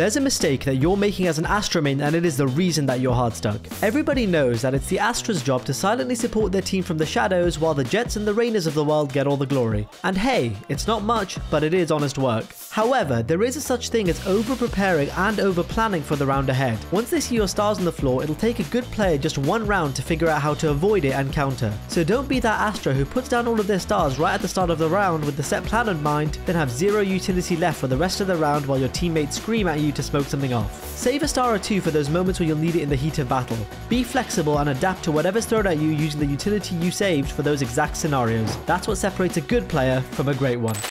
There's a mistake that you're making as an Astra main and it is the reason that you're hard stuck. Everybody knows that it's the Astra's job to silently support their team from the shadows while the Jetts and the Reynas of the world get all the glory. And hey, it's not much, but it is honest work. However, there is a such thing as over preparing and over planning for the round ahead. Once they see your stars on the floor, it'll take a good player just one round to figure out how to avoid it and counter. So don't be that Astra who puts down all of their stars right at the start of the round with the set plan in mind, then have zero utility left for the rest of the round while your teammates scream at you to smoke something off. Save a star or two for those moments where you'll need it in the heat of battle. Be flexible and adapt to whatever's thrown at you using the utility you saved for those exact scenarios. That's what separates a good player from a great one.